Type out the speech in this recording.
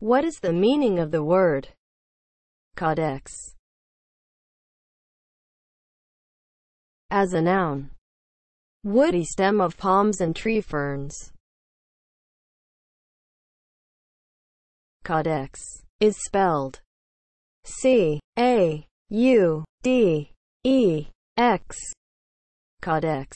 What is the meaning of the word caudex as a noun? Woody stem of palms and tree ferns. Caudex is spelled C A U D E X. Caudex.